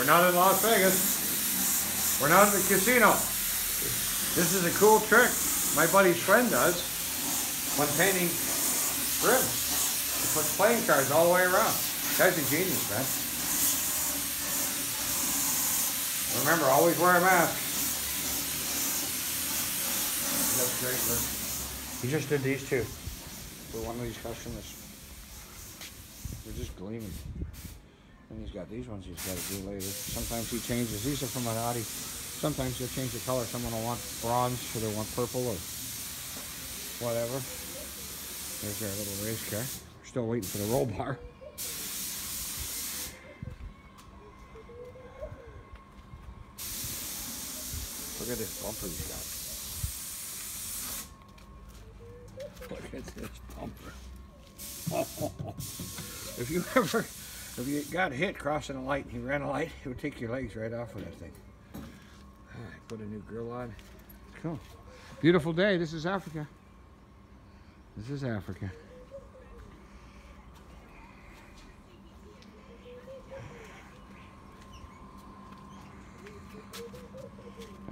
We're not in Las Vegas. We're not in the casino. This is a cool trick my buddy's friend does when painting rims. He puts playing cards all the way around. Guy's a genius, man. Remember, always wear a mask. That's great. He just did these two for one of these customers. They're just gleaming. And he's got these ones he's got to do later. Sometimes he changes. These are from an Audi. Sometimes he'll change the color. Someone will want bronze or they want purple or whatever. There's our little race car. We're still waiting for the roll bar. Look at this bumper he's got. Look at this bumper. if you ever, if you got hit crossing a light and you ran a light, it would take your legs right off of that thing. Alright, put a new grill on. Cool. Beautiful day. This is Africa. This is Africa.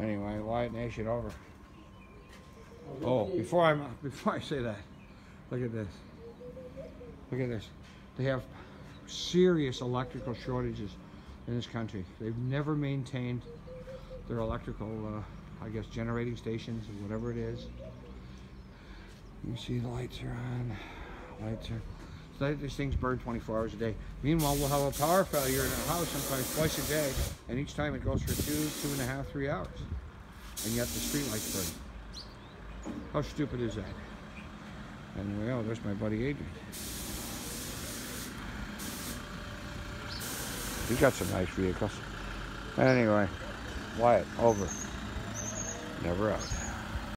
Anyway, Wyatt Nation over. Oh, before I before I say that, look at this. Look at this. They have serious electrical shortages in this country. They've never maintained their electrical, uh, I guess, generating stations or whatever it is. You see the lights are on. Lights are. So these things burn 24 hours a day. Meanwhile, we'll have a power failure in our house sometimes twice a day, and each time it goes for two, two and a half, three hours. And yet the street lights burn. How stupid is that? Anyway, oh, there's my buddy Adrian. He got some nice vehicles. Anyway, Wyatt, over. Never out.